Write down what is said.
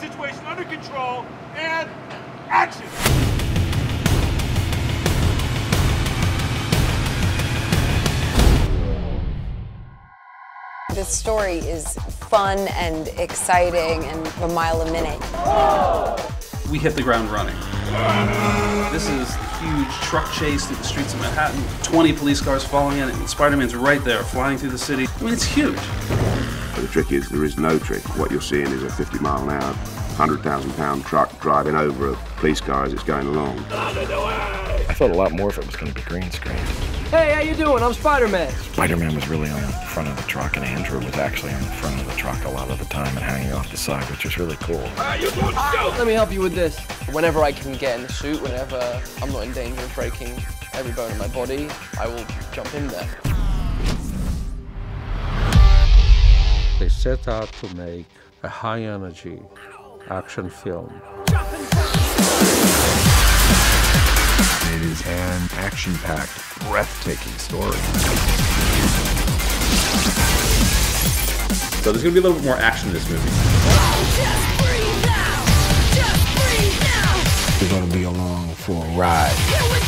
situation under control, and action! This story is fun and exciting and a mile a minute. We hit the ground running. This is a huge truck chase through the streets of Manhattan. 20 police cars following it, and Spider-Man's right there, flying through the city. I mean, it's huge. But the trick is there is no trick. What you're seeing is a 50 mile an hour, 100,000 pound truck driving over a police car as it's going along. I thought a lot more if it was going to be green screen. Hey, how you doing? I'm Spider-Man. Spider-Man was really on the front of the truck, and Andrew was actually on the front of the truck a lot of the time and hanging off the side, which was really cool. Let me help you with this. Whenever I can get in the suit, whenever I'm not in danger of breaking every bone in my body, I will jump in there set out to make a high energy action film. It is an action packed, breathtaking story. So there's going to be a little bit more action in this movie. There's going to be along for a ride.